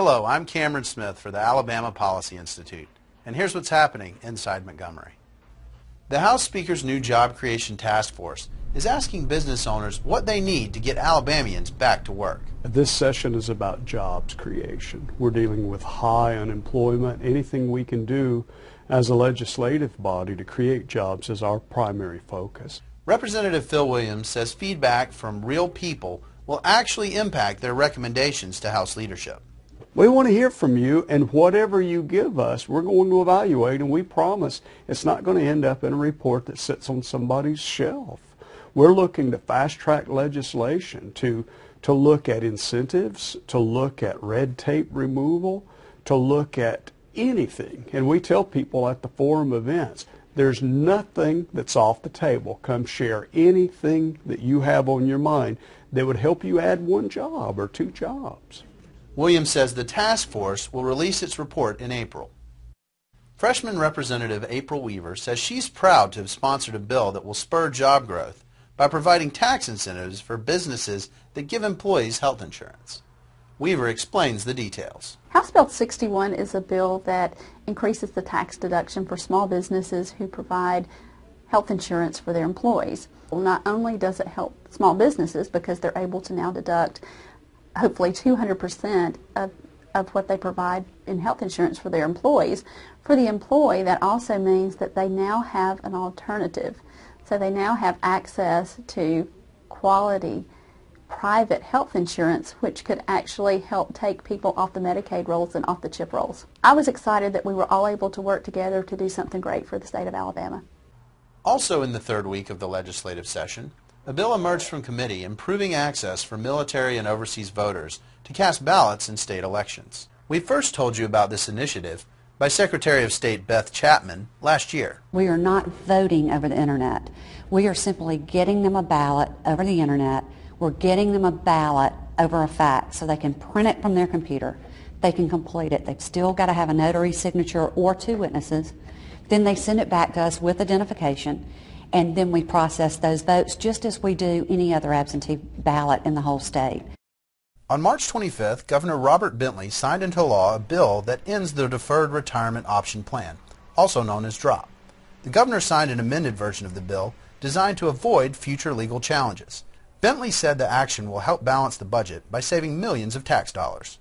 Hello, I'm Cameron Smith for the Alabama Policy Institute, and here's what's happening inside Montgomery. The House Speaker's new Job Creation Task Force is asking business owners what they need to get Alabamians back to work. This session is about jobs creation. We're dealing with high unemployment. Anything we can do as a legislative body to create jobs is our primary focus. Representative Phil Williams says feedback from real people will actually impact their recommendations to House leadership. We want to hear from you, and whatever you give us, we're going to evaluate, and we promise it's not going to end up in a report that sits on somebody's shelf. We're looking to fast-track legislation, to, to look at incentives, to look at red tape removal, to look at anything. And we tell people at the forum events, there's nothing that's off the table. Come share anything that you have on your mind that would help you add one job or two jobs. Williams says the task force will release its report in April. Freshman Representative April Weaver says she's proud to have sponsored a bill that will spur job growth by providing tax incentives for businesses that give employees health insurance. Weaver explains the details. House Bill 61 is a bill that increases the tax deduction for small businesses who provide health insurance for their employees. Well, not only does it help small businesses because they're able to now deduct hopefully 200% of, of what they provide in health insurance for their employees. For the employee, that also means that they now have an alternative. So they now have access to quality private health insurance, which could actually help take people off the Medicaid rolls and off the CHIP rolls. I was excited that we were all able to work together to do something great for the state of Alabama. Also in the third week of the legislative session, a bill emerged from committee improving access for military and overseas voters to cast ballots in state elections. We first told you about this initiative by Secretary of State Beth Chapman last year. We are not voting over the internet. We are simply getting them a ballot over the internet. We're getting them a ballot over a fax so they can print it from their computer. They can complete it. They've still got to have a notary signature or two witnesses. Then they send it back to us with identification and then we process those votes just as we do any other absentee ballot in the whole state. On March 25th, Governor Robert Bentley signed into law a bill that ends the Deferred Retirement Option Plan, also known as DROP. The governor signed an amended version of the bill designed to avoid future legal challenges. Bentley said the action will help balance the budget by saving millions of tax dollars.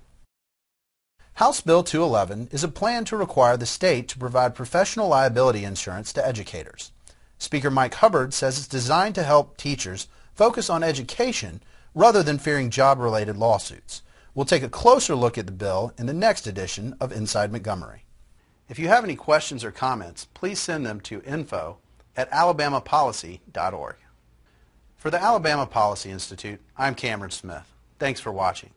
House Bill 211 is a plan to require the state to provide professional liability insurance to educators. Speaker Mike Hubbard says it's designed to help teachers focus on education rather than fearing job-related lawsuits. We'll take a closer look at the bill in the next edition of Inside Montgomery. If you have any questions or comments, please send them to info at alabamapolicy.org. For the Alabama Policy Institute, I'm Cameron Smith. Thanks for watching.